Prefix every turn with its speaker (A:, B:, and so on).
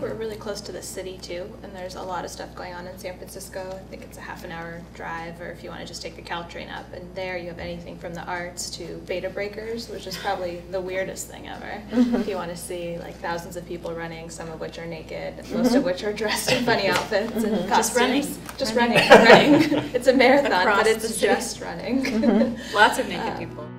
A: We're really close to the city too, and there's a lot of stuff going on in San Francisco. I think it's a half an hour drive, or if you want to just take the Caltrain up, and there you have anything from the arts to Bay to Breakers, which is probably the weirdest thing ever. Mm-hmm. if you want to see like thousands of people running, some of which are naked, most mm-hmm. of which are dressed in funny outfits and mm-hmm. costumes.
B: Just running.
A: Just
B: Running.
A: running. It's a marathon,
B: Across
A: but it's just running.
B: Lots of naked
A: Uh,
B: people.